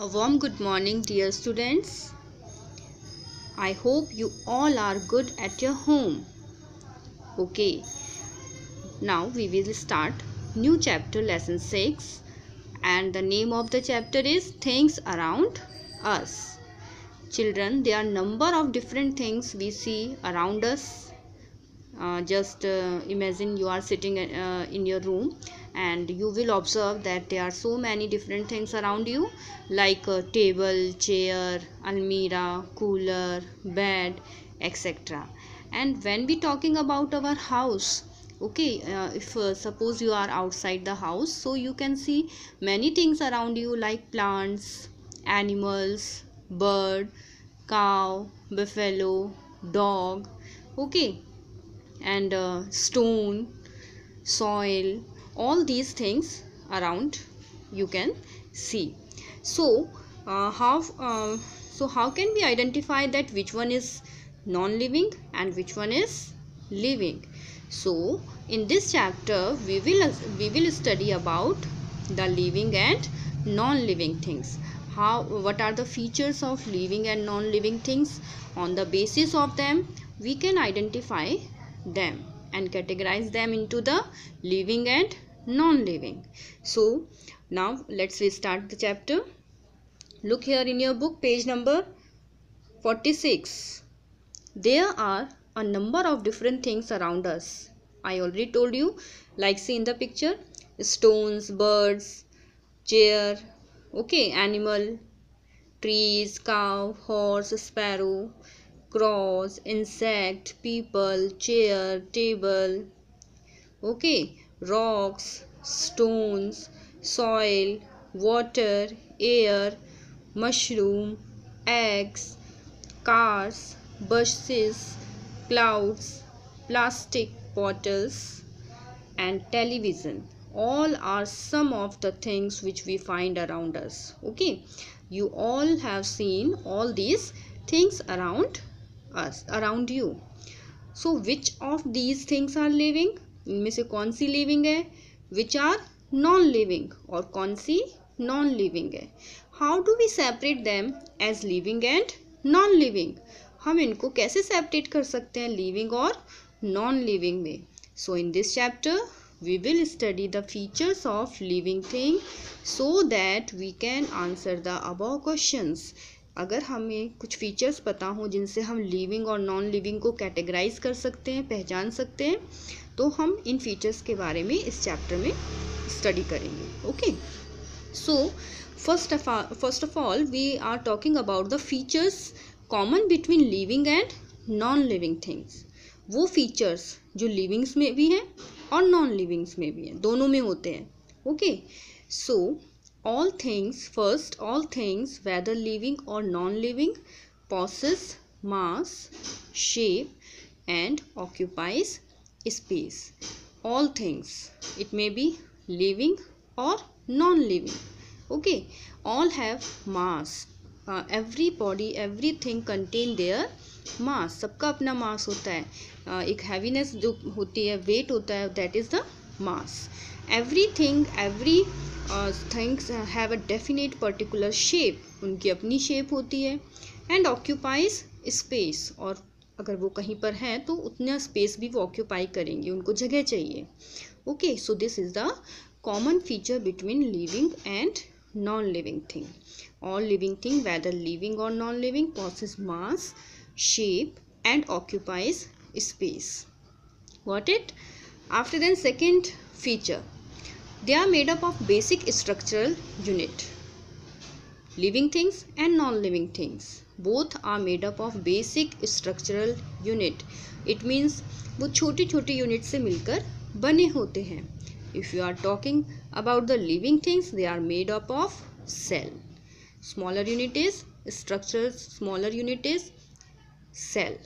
A warm good morning, dear students. I hope you all are good at your home. Okay, now we will start new chapter lesson 6 and the name of the chapter is Things Around Us. Children, there are number of different things we see around us. Uh, just uh, imagine you are sitting uh, in your room and you will observe that there are so many different things around you like a table chair almirah cooler bed etc and when we talking about our house okay uh, if uh, suppose you are outside the house so you can see many things around you like plants animals bird cow buffalo dog okay. And uh, stone soil all these things around you can see. So uh, how uh, so how can we identify that which one is non-living and which one is living? So in this chapter we will we will study about the living and non-living things. How what are the features of living and non-living things? On the basis of them we can identify them and categorize them into the living and non-living. So now let's restart the chapter. Look here in your book page number 46 there are a number of different things around us. I already told you like see in the picture stones birds chair okay animal trees cow horse sparrow crows insect people chair table okay rocks, stones, soil, water, air, mushroom, eggs, cars, buses, clouds, plastic bottles, and television. All are some of the things which we find around us. Okay, you all have seen all these things around us, around you. So, which of these things are living? इनमें से कौन सी living है? Which are non living और कौन सी non living है? How do we separate them as living and non living हम इनको कैसे सेपरेट कर सकते हैं लिविंग और नॉन लिविंग में? So in this chapter we will study the features of living thing so that we can answer the about questions अगर हमें कुछ फीचर्स पता हो जिनसे हम लिविंग और नॉन लिविंग को कैटेगराइज कर सकते हैं, पहचान सकते हैं तो हम इन फीचर्स के बारे में इस चैप्टर में स्टडी करेंगे okay so first of first of all we are talking about the features common between living and non living things वो फीचर्स जो लिविंग्स में भी हैं और नॉन लिविंग्स में भी हैं, दोनों में होते हैं okay so things first all things whether living और non living possess mass shape and occupies space all things it may be living or non-living okay all have mass uh, every body everything contain their mass सबका अपना मास होता है uh, एक heaviness जो होती है weight होता है that is the everything every things have a definite particular shape उनकी अपनी शेप होती है एंड ऑक्यूपाइज स्पेस और अगर वो कहीं पर हैं तो उतना स्पेस भी वो ऑक्यूपाई करेंगे। उनको जगह चाहिए। Okay so this is the common feature between living and non living thing all living thing whether living और non living possess mass shape and occupies space what it after then second feature they are made up of basic structural unit living things and non living things both are made up of basic structural unit it means वो छोटे छोटे unit से मिलकर बने होते हैं if you are talking about the living things they are made up of cell smaller unit is structure smaller unit is cell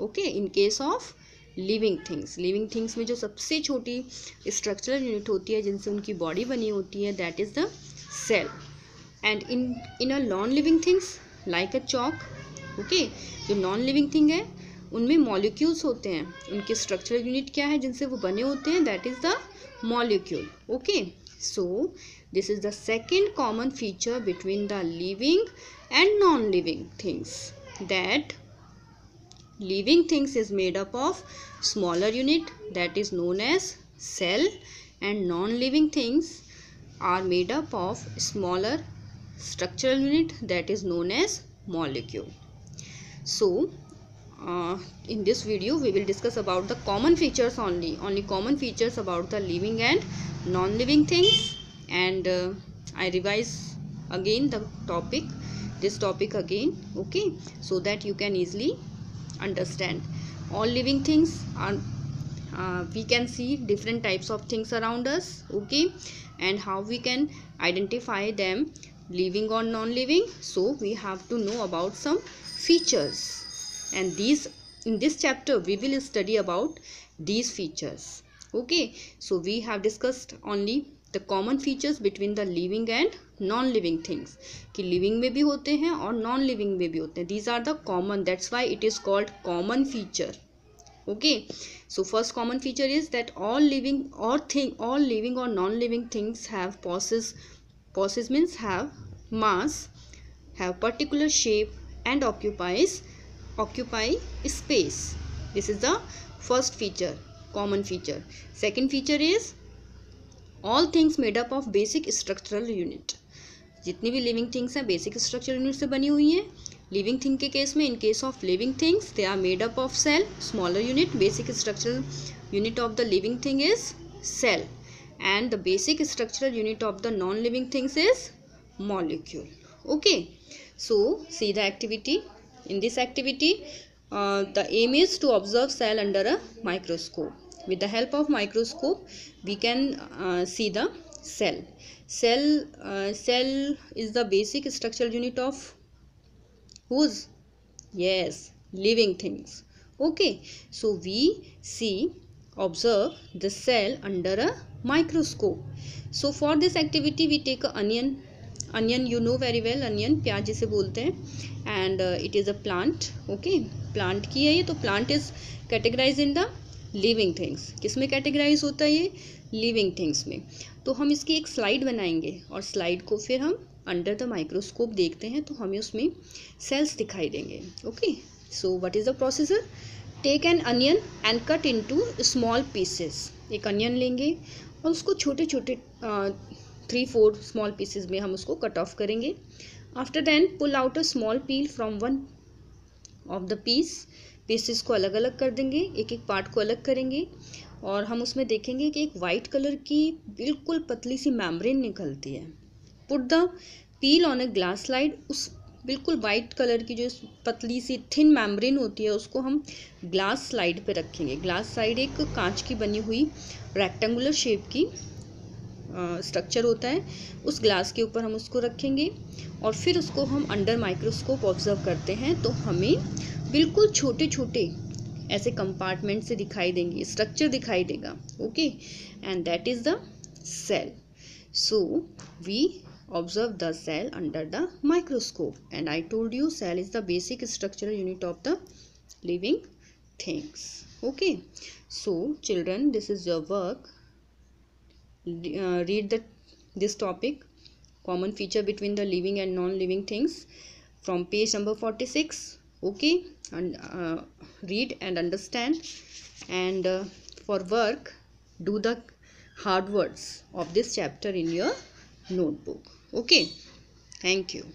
okay in case of living things living things में जो सबसे छोटी structural unit होती है, जिनसे उनकी body बनी होती है that is the cell and in in a non living things like a chalk okay जो नॉन लिविंग थिंग है, उनमें मॉलिक्यूल्स होते हैं. उनके स्ट्रक्चरल यूनिट क्या है, जिनसे वो बने होते हैं? That is the molecule okay so this is the second common feature between the living and non-living things, that living things is made up of smaller unit that is known as cell and non-living things are made up of smaller structural unit that is known as molecule. So uh, in this video we will discuss about the common features only only common features about the living and non-living things. And uh, i revise again the topic this topic again okay? So that you can easily understand. All living things are uh, we can see different types of things around us okay? And how we can identify them living or non-living. So we have to know about some features. And these in this chapter we will study about these features okay? So we have discussed only the common features between the living and non living things कि living में भी होते हैं और non living में भी होते हैं these are the common that's why it is called common feature okay so first common feature is that all living or thing all living or non-living things have pulses pulses means have mass have particular shape and occupies occupy space this is the first feature common feature second feature is all things made up of basic structural unit जितनी भी living things हैं basic structural unit से बनी हुई हैं। Living thing के case में in case of living things they are made up of cell smaller unit basic structural unit of the living thing is cell and the basic structural unit of the non living things is molecule okay so see the activity in this activity the aim is to observe cell under a microscope with the help of microscope we can uh, see the cell cell uh, cell is the basic structural unit of whose yes living things okay so we see observe the cell under a microscope so for this activity we take a onion onion you know very well onion प्याज जिसे बोलते हैं and uh, it is a plant okay plant की है ये तो plant is categorized in the living things किसमें categorize होता है ये? लिविंग थिंग्स में। तो हम इसकी एक स्लाइड बनाएँगे और स्लाइड को फिर हम अंडर द माइक्रोस्कोप देखते हैं तो हमें उसमें सेल्स दिखाई देंगे। Okay so what is the procedure take an onion and cut into small pieces एक अनियन लेंगे और उसको छोटे छोटे थ्री फोर स्मॉल पीसेस में हम उसको कट ऑफ़ करेंगे। After then pull out a small peel from one of the piece pieces को अलग अलग कर देंगे एक एक पार्ट को अलग करेंगे और हम उसमें देखेंगे कि एक वाइट कलर की बिल्कुल पतली सी मेम्ब्रेन निकलती है। Put the peel on a glass slide उस बिल्कुल वाइट कलर की जो पतली सी थिन मेम्ब्रेन होती है, उसको हम ग्लास स्लाइड पे रखेंगे। ग्लास स्लाइड एक कांच की बनी हुई रेक्टेंगुलर शेप की स्ट्रक्चर होता है। उस ग्लास के ऊपर हम उसको रखेंगे और फिर उसको हम अंडर माइक्रोस्कोप ऑब्ज़र्व करते हैं तो हमें बिल्कुल छोटे छोटे ऐसे कंपार्टमेंट से दिखाई देंगे स्ट्रक्चर दिखाई देगा okay and that is the cell so we observe the cell under the microscope and I told you cell is the basic structural unit of the living things okay so children this is your work read the this topic common feature between the living and non living things from page number forty six okay and uh, read and understand and uh, for work do the hard words of this chapter in your notebook. Okay. Thank you